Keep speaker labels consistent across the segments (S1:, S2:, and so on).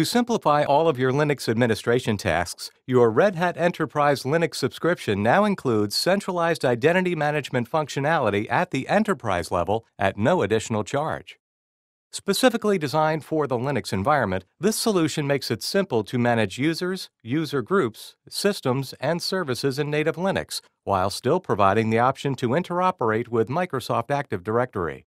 S1: To simplify all of your Linux administration tasks, your Red Hat Enterprise Linux subscription now includes centralized identity management functionality at the enterprise level at no additional charge. Specifically designed for the Linux environment, this solution makes it simple to manage users, user groups, systems, and services in native Linux, while still providing the option to interoperate with Microsoft Active Directory.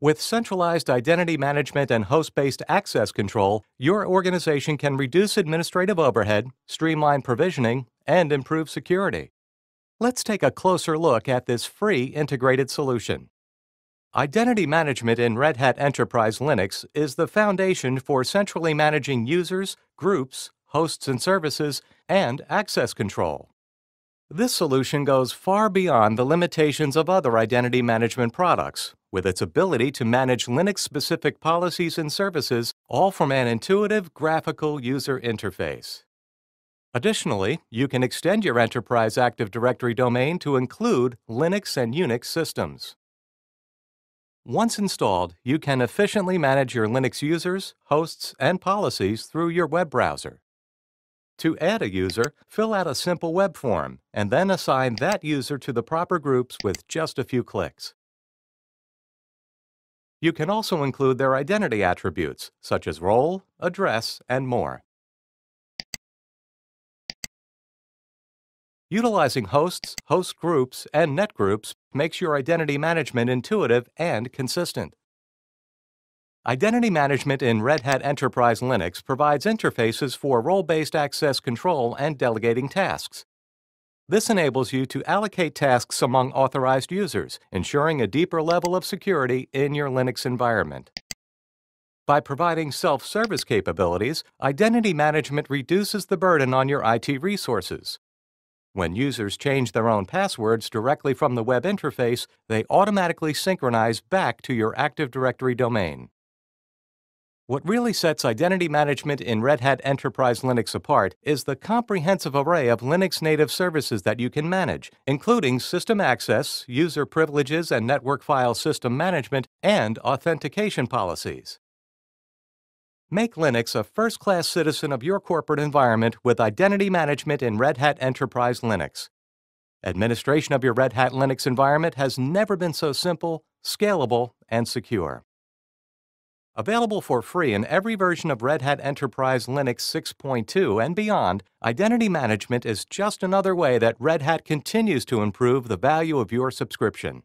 S1: With centralized identity management and host-based access control, your organization can reduce administrative overhead, streamline provisioning, and improve security. Let's take a closer look at this free integrated solution. Identity management in Red Hat Enterprise Linux is the foundation for centrally managing users, groups, hosts and services, and access control. This solution goes far beyond the limitations of other identity management products, with its ability to manage Linux-specific policies and services, all from an intuitive graphical user interface. Additionally, you can extend your Enterprise Active Directory domain to include Linux and Unix systems. Once installed, you can efficiently manage your Linux users, hosts, and policies through your web browser. To add a user, fill out a simple web form and then assign that user to the proper groups with just a few clicks. You can also include their identity attributes, such as role, address, and more. Utilizing hosts, host groups, and net groups makes your identity management intuitive and consistent. Identity management in Red Hat Enterprise Linux provides interfaces for role-based access control and delegating tasks. This enables you to allocate tasks among authorized users, ensuring a deeper level of security in your Linux environment. By providing self-service capabilities, identity management reduces the burden on your IT resources. When users change their own passwords directly from the web interface, they automatically synchronize back to your Active Directory domain. What really sets identity management in Red Hat Enterprise Linux apart is the comprehensive array of Linux native services that you can manage, including system access, user privileges and network file system management, and authentication policies. Make Linux a first-class citizen of your corporate environment with identity management in Red Hat Enterprise Linux. Administration of your Red Hat Linux environment has never been so simple, scalable, and secure. Available for free in every version of Red Hat Enterprise Linux 6.2 and beyond, identity management is just another way that Red Hat continues to improve the value of your subscription.